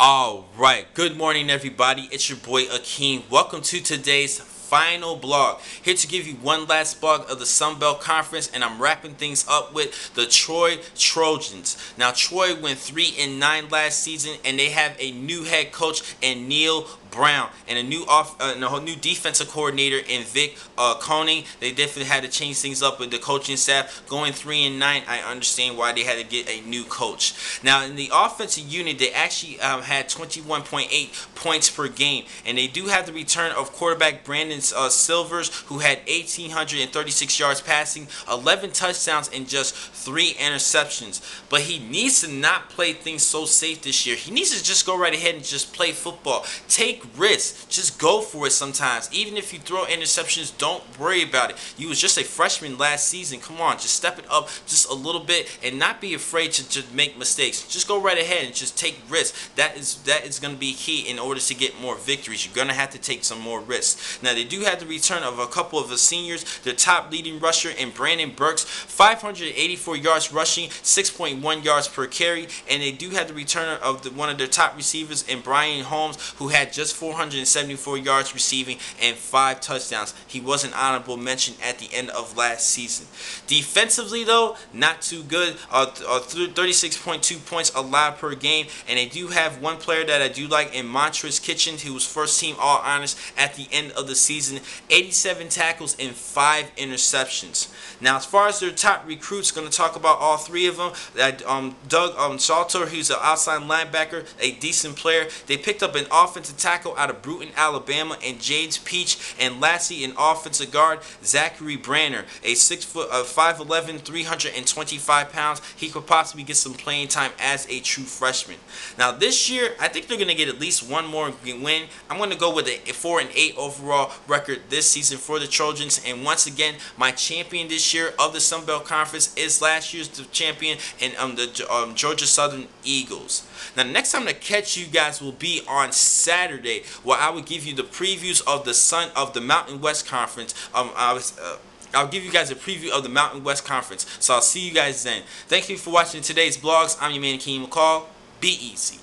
All right, good morning, everybody. It's your boy Akin. Welcome to today's final blog. Here to give you one last blog of the Sun Belt Conference, and I'm wrapping things up with the Troy Trojans. Now, Troy went 3 and 9 last season, and they have a new head coach and Neal Brown and a new off, uh, a new defensive coordinator in Vic uh, Koenning. They definitely had to change things up with the coaching staff. Going three and nine, I understand why they had to get a new coach. Now in the offensive unit, they actually um, had 21.8 points per game, and they do have the return of quarterback Brandon uh, Silvers, who had 1,836 yards passing, 11 touchdowns, and just three interceptions. But he needs to not play things so safe this year. He needs to just go right ahead and just play football. Take risks. Just go for it sometimes. Even if you throw interceptions, don't worry about it. You was just a freshman last season. Come on, just step it up just a little bit and not be afraid to just make mistakes. Just go right ahead and just take risks. That is that is going to be key in order to get more victories. You're going to have to take some more risks. Now, they do have the return of a couple of the seniors. Their top leading rusher and Brandon Burks, 584 yards rushing, 6.1 yards per carry, and they do have the return of the, one of their top receivers in Brian Holmes, who had just just 474 yards receiving and five touchdowns. He was an honorable mention at the end of last season. Defensively, though, not too good. Uh, uh, 36.2 points allowed per game, and they do have one player that I do like in Montres Kitchen, who was first team All Honors at the end of the season. 87 tackles and five interceptions. Now, as far as their top recruits, going to talk about all three of them. That um, Doug um, Salter, who's an outside linebacker, a decent player. They picked up an offensive tackle tackle out of Brewton, Alabama, and James Peach, and lastly, an offensive guard, Zachary Branner, a six foot, uh, 5'11", 325 pounds. He could possibly get some playing time as a true freshman. Now this year, I think they're gonna get at least one more win. I'm gonna go with a four and eight overall record this season for the Trojans. And once again, my champion this year of the Sun Belt Conference is last year's champion and um, the um, Georgia Southern Eagles. Now, next time to catch you guys will be on Saturday Saturday, where I will give you the previews of the Sun of the Mountain West Conference. Um, I was. Uh, I'll give you guys a preview of the Mountain West Conference. So I'll see you guys then. Thank you for watching today's blogs. I'm your man, Akin McCall. Be easy.